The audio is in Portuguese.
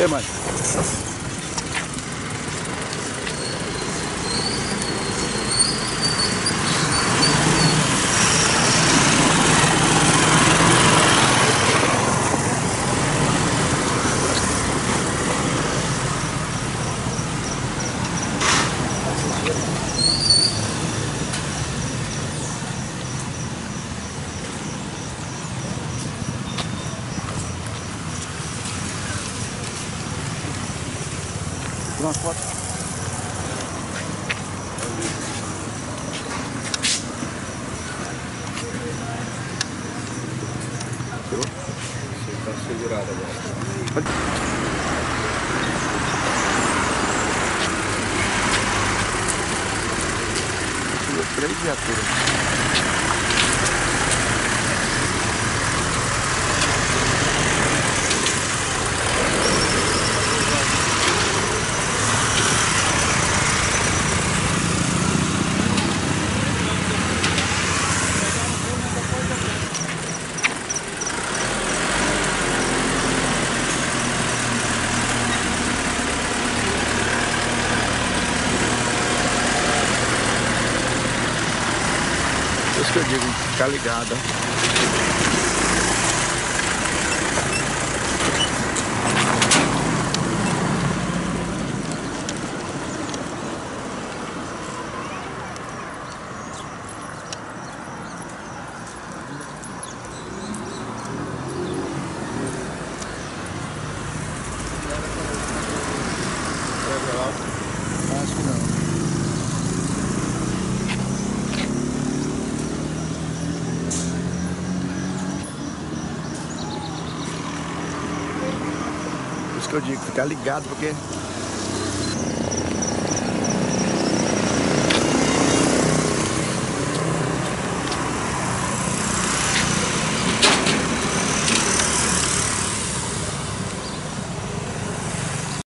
Vê, mano. транспорт. Пройди оттуда. Por isso que eu digo, ficar ligado. ó. Acho que não. Por isso que eu digo, ficar ligado, porque